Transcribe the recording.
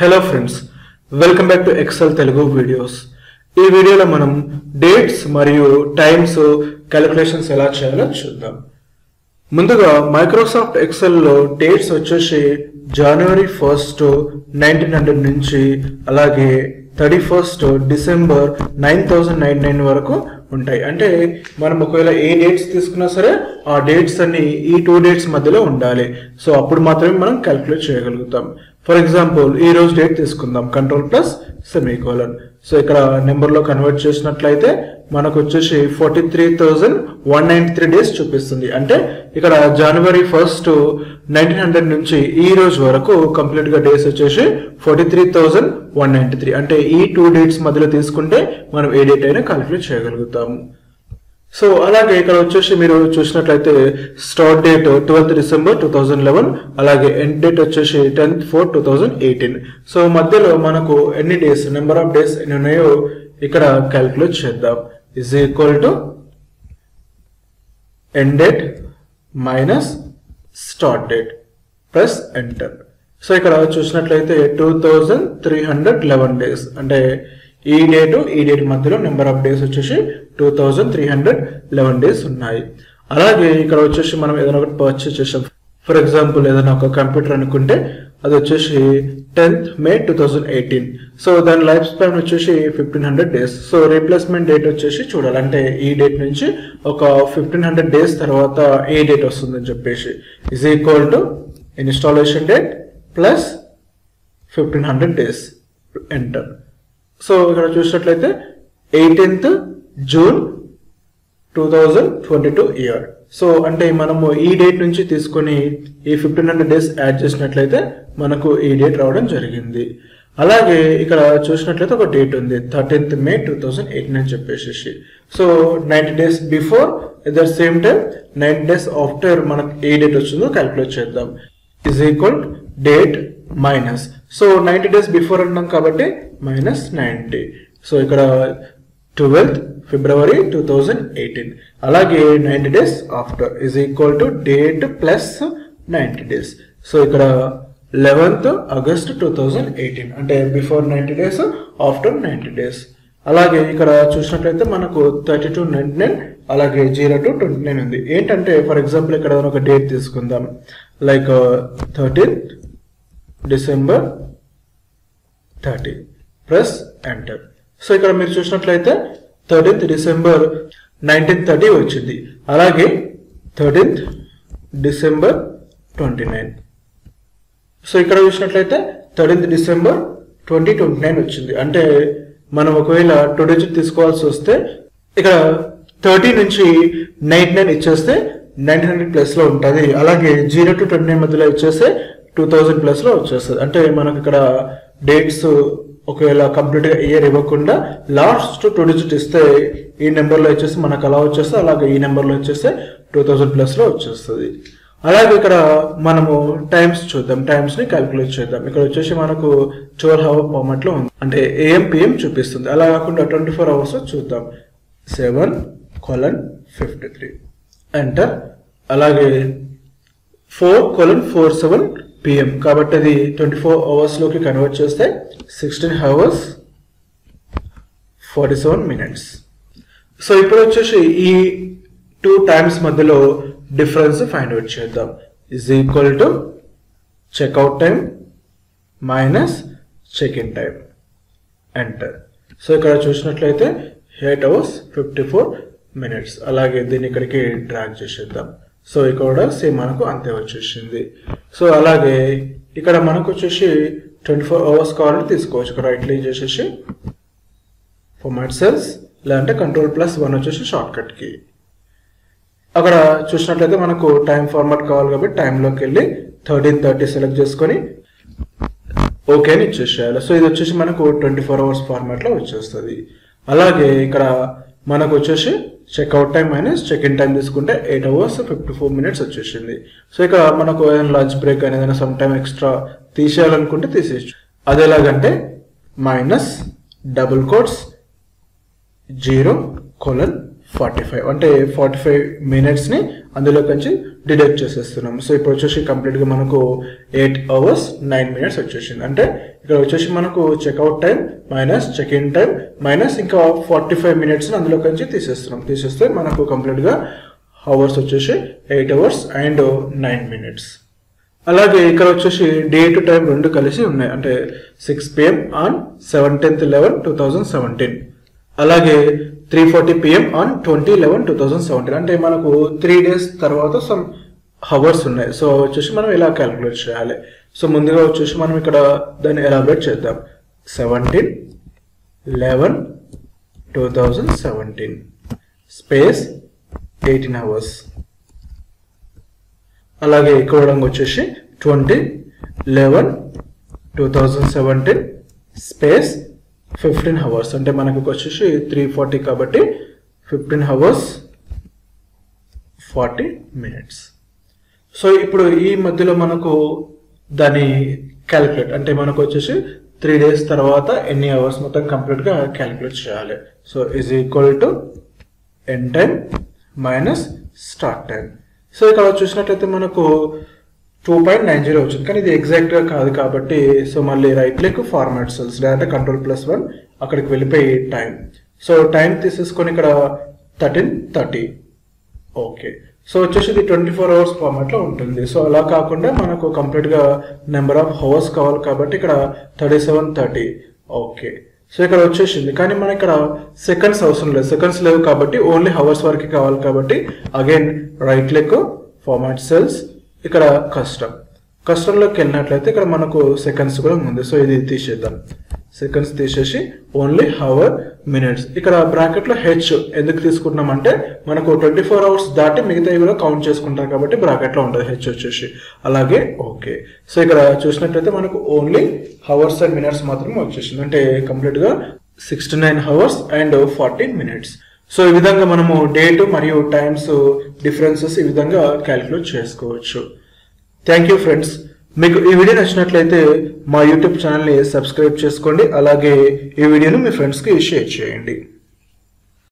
Hello friends welcome back to Excel Telugu videos ఈ వీడియోలో మనం డేట్స్ మరియు టైమ్స్ క్యాలిక్యులేషన్స్ ఎలా చేయాలో చూద్దాం. ముందుగా మైక్రోసాఫ్ట్ ఎక్సెల్లో డేట్స్ వచ్చేసి జనవరి ఫస్ట్ నైన్టీన్ హండ్రెడ్ నుంచి అలాగే thirty first December nine thousand nine nine వరకు ఉంటాయి. అంటే మనం ఒకవేళ ఏ డేట్స్ తీసుకున్నా సరే ఆ డేట్స్ అన్ని ఈ టూ డేట్స్ మధ్యలో ఉండాలి. సో అప్పుడు మాత్రమే మనం క్యాలిక్యులేట్ చేయగలుగుతాం. ఫర్ ఎగ్జాంపుల్ ఈ రోజు డేట్ తీసుకుందాం. కంట్రోల్ ప్లస్ సెమీకోలన్ సో ఇక్కడ నెంబర్లో కన్వర్ట్ చేసినట్లయితే మనకు వచ్చేసి forty three thousand one ninety three days చూపిస్తుంది. అంటే ఇక్కడ జనవరి ఫస్ట్ నైన్టీన్ హండ్రెడ్ నుంచి ఈ రోజు వరకు కంప్లీట్గా డేస్ వచ్చేసి forty three thousand one ninety three అంటే ఈ టూ డేట్స్ మధ్యలో తీసుకుంటే మనం ఏ డేట్ అయినా కాలిక్యులేట్ చేయగలుగుతాము. సో అలాగే ఇక్కడ వచ్చేసి మీరు చూసినట్లయితే start date twelfth December two thousand eleven అలాగే ఎండ్ డేట్ వచ్చేసి tenth four two thousand eighteen so మధ్యలో మనకు ఎన్ని డేస్ నెంబర్ ఆఫ్ డేస్ ఎన్ని ఉన్నాయో ఇక్కడ క్యాల్కులేట్ చేద్దాం. Is equal to end date minus start date plus enter so ఇక్కడ చూసినట్లయితే two thousand three hundred eleven days అంటే ఈ డేటు ఈ డేట్ మధ్యలో నెంబర్ ఆఫ్ డేస్ వచ్చేసి two thousand three hundred eleven days ఉన్నాయి. అలాగే ఇక్కడ వచ్చేసి మనం ఏదైనా ఒకటి పర్చేస్ చేసాం. ఫర్ ఎగ్జాంపుల్ ఏదైనా ఒక కంప్యూటర్ అనుకుంటే అది వచ్చేసి tenth May two thousand eighteen so దాని లైఫ్ స్పాన్ వచ్చేసి fifteen hundred days so replacement date వచ్చేసి చూడాలి. అంటే ఈ డేట్ నుంచి ఒక ఫిఫ్టీన్ హండ్రెడ్ డేస్ తర్వాత ఏ డేట్ వస్తుందని చెప్పేసి. Is equal to installation date plus fifteen hundred days enter so ఇక్కడ చూసినట్లయితే eighteenth June two thousand twenty two year so అంటే మనము ఈ డేట్ నుంచి తీసుకొని ఈ ఫిఫ్టీన్ హండ్రెడ్ డేస్ యాడ్ చేసినట్లయితే మనకు ఈ డేట్ రావడం జరిగింది. అలాగే ఇక్కడ చూసినట్లయితే ఒక డేట్ ఉంది thirteenth May two thousand eighteen అని చెప్పేసి so ninety days before at the same time ninety days after మనకు ఏ డేట్ వచ్చిందో క్యాలిక్యులేట్ చేద్దాం. Is equal date minus so ninety days before అన్నాం కాబట్టి మైనస్ నైంటీ సో ఇక్కడ twelfth February two thousand eighteen అలాగే ninety days after is equal to date plus ninety days so ఇక్కడ eleventh August two thousand eighteen అంటే before ninety days after ninety days అలాగే ఇక్కడ చూసినట్లయితే మనకు థర్టీ టు నైంటీ నైన్ అలాగే zero to twenty nine ఉంది. ఏంటంటే ఫర్ ఎగ్జాంపుల్ ఇక్కడ ఒక డేట్ తీసుకుందాం. Like thirteenth December thirty plus enter so ఇక్కడ మీరు చూసినట్లయితే థర్టీన్త్ డిసెంబర్ నైన్టీన్ థర్టీ వచ్చింది. అలాగే thirteenth December twenty nine so ఇక్కడ చూసినట్లయితే thirteenth December twenty twenty nine వచ్చింది. అంటే మనం ఒకవేళ టూ డిజిట్ తీసుకోవాల్సి వస్తే ఇక్కడ థర్టీ నుంచి నైన్టీ నైన్ ఇచ్చేస్తే నైన్టీన్ హండ్రెడ్ ప్లస్లో ఉంటుంది. అలాగే జీరో టు ట్వంటీ నైన్ మధ్యలో ఇచ్చేస్తే టూ థౌజండ్ ప్లస్లో వచ్చేస్తుంది. అంటే మనకి ఇక్కడ డేట్స్ ఒకవేళ కంప్లీట్గా ఇయర్ ఇవ్వకుండా లాస్ట్ టూ డిజిట్ ఇస్తే ఈ నెంబర్లో వచ్చేసి మనకు అలా వచ్చేస్తే అలాగే ఈ నెంబర్లో వచ్చేస్తే టూ థౌజండ్ ప్లస్లో వచ్చేస్తుంది. అలాగే ఇక్కడ మనము టైమ్స్ చూద్దాం. టైమ్స్ని క్యాలిక్యులేట్ చేద్దాం. ఇక్కడ వచ్చేసి మనకు చోర్ హవర్ ఫార్మాట్లో ఉంది. అంటే ఏఎం పిఎం చూపిస్తుంది. అలా కాకుండా ట్వంటీ ఫోర్ అవర్స్ చూద్దాం. Seven colon fifty three enter అలాగే four colon four seven PM కాబట్టి అది ట్వంటీ ఫోర్ అవర్స్లోకి కన్వర్ట్ చేస్తే sixteen hours forty seven minutes so ఇప్పుడు వచ్చేసి ఈ టూ టైమ్స్ మధ్యలో డిఫరెన్స్ ఫైండ్ అవుట్ చేద్దాం. Is equal to checkout time minus check in time enter so ఇక్కడ చూసినట్లయితే eight hours fifty four minutes అలాగే దీన్ని ఇక్కడికి డ్రాగ్ చేసేద్దాం. సో ఇక్కడ సేమ్ మనకు అంతే వచ్చేసింది. సో అలాగే ఇక్కడ మనకు వచ్చేసి ట్వంటీ ఫోర్ అవర్స్ కావాలంటే తీసుకోవచ్చు. ఇక్కడ రైట్ క్లిక్ చేసేసి ఫార్మాట్ సెల్స్ లేదంటే కంట్రోల్ ప్లస్ వన్ వచ్చేసి షార్ట్కట్కి అక్కడ చూసినట్లయితే మనకు టైం ఫార్మాట్ కావాలి కాబట్టి టైంలోకి వెళ్ళి థర్టీన్ థర్టీ సెలెక్ట్ చేసుకొని ఓకే అని ఇచ్చేసేయాలి. సో ఇది వచ్చేసి మనకు ట్వంటీ ఫోర్ అవర్స్ ఫార్మాట్లో వచ్చేస్తుంది. అలాగే ఇక్కడ మనకు వచ్చేసి checkout time minus check in time తీసుకుంటే eight hours fifty four minutes వచ్చేసింది. సో ఇక మనకు ఏదైనా లంచ్ బ్రేక్ అనేది ఏదైనా సమ్ టైం ఎక్స్ట్రా తీసేయాలనుకుంటే తీసేయచ్చు. అది ఎలాగంటే minus double quotes zero colon forty five అంటే ఫార్టీ ఫైవ్ మినిట్స్ని అందులో నుంచి డిడక్ట్ చేసేస్తున్నాం. సో ఇప్పుడు వచ్చేసి కంప్లీట్గా మనకు ఎయిట్ అవర్స్ నైన్ మినిట్స్ వచ్చేసింది. అంటే ఇక్కడ వచ్చేసి మనకు checkout time minus check in time minus ఇంకా ఫార్టీ ఫైవ్ మినిట్స్ని అందులో నుంచి తీసేస్తున్నాం. తీసేస్తే మనకు కంప్లీట్గా అవర్స్ వచ్చేసి eight hours and nine minutes అలాగే ఇక్కడ వచ్చేసి డే టు టైం రెండు కలిసి ఉన్నాయి. అంటే six PM on seventeenth eleven two thousand seventeen అలాగే three forty PM on twenty eleven two thousand seventeen అంటే మనకు త్రీ డేస్ తర్వాత సమ్ హవర్స్ ఉన్నాయి. సో వచ్చేసి మనం ఇలా క్యాలిక్యులేట్ చేయాలి. సో ముందుగా వచ్చేసి మనం ఇక్కడ దాన్ని ఎలాబరేట్ చేద్దాం. Seventeen eleven two thousand seventeen space eighteen hours అలాగే ఇక్కడ వచ్చేసి twenty eleven two thousand seventeen space fifteen hours అంటే మనకు వచ్చేసి త్రీ ఫార్టీ కాబట్టి fifteen hours forty minutes so ఇప్పుడు ఈ మధ్యలో మనకు దాని క్యాలిక్యులేట్ అంటే మనకు వచ్చేసి త్రీ డేస్ తర్వాత ఎన్ని అవర్స్ మొత్తం కంప్లీట్గా క్యాలిక్యులేట్ చేయాలి. So is equal to end time minus start time so ఇక్కడ చూసినట్లయితే మనకు టూ పాయింట్ నైన్ జీరో వచ్చింది. కానీ ఇది ఎగ్జాక్ట్గా కాదు కాబట్టి సో మళ్ళీ రైట్ క్లిక్ ఫార్మాట్ సెల్స్ లేదంటే కంట్రోల్ ప్లస్ వన్ అక్కడికి వెళ్ళిపోయి టైం సో టైం తీసేసుకొని ఇక్కడ థర్టీన్ థర్టీ ఓకే సో వచ్చేసి ఇది ట్వంటీ ఫోర్ అవర్స్ ఫార్మాట్లో ఉంటుంది. సో అలా కాకుండా మనకు కంప్లీట్గా నెంబర్ ఆఫ్ అవర్స్ కావాలి కాబట్టి ఇక్కడ thirty seven thirty okay so ఇక్కడ వచ్చేసింది. కానీ మన ఇక్కడ సెకండ్స్ అవసరం లేదు. సెకండ్స్ లేవు కాబట్టి ఓన్లీ హవర్స్ వరకు కావాలి కాబట్టి again right click format cells ఇక్కడ కస్టమ్ కస్టమ్లోకి వెళ్ళినట్లయితే ఇక్కడ మనకు సెకండ్స్ కూడా ఉంది. సో ఇది తీసేద్దాం. సెకండ్స్ తీసేసి ఓన్లీ హవర్ మినిట్స్ ఇక్కడ బ్రాకెట్లో హెచ్ ఎందుకు తీసుకుంటున్నామంటే మనకు ట్వంటీ ఫోర్ అవర్స్ దాటి మిగతా కూడా కౌంట్ చేసుకుంటారు కాబట్టి బ్రాకెట్లో ఉంటుంది హెచ్ వచ్చేసి. అలాగే ఓకే సో ఇక్కడ చూసినట్లయితే మనకు ఓన్లీ హవర్స్ అండ్ మినిట్స్ మాత్రమే వచ్చేసింది. అంటే కంప్లీట్గా sixty nine hours and fourteen minutes so ఈ విధంగా మనము డేట్ మరియు టైమ్స్ డిఫరెన్సెస్ ఈ విధంగా క్యాలిక్యులేట్ చేసుకోవచ్చు. థ్యాంక్ యూ ఫ్రెండ్స్ మీకు ఈ వీడియో నచ్చినట్లయితే మా యూట్యూబ్ ఛానల్ని సబ్స్క్రైబ్ చేసుకోండి. అలాగే ఈ వీడియోను మీ ఫ్రెండ్స్కి షేర్ చేయండి.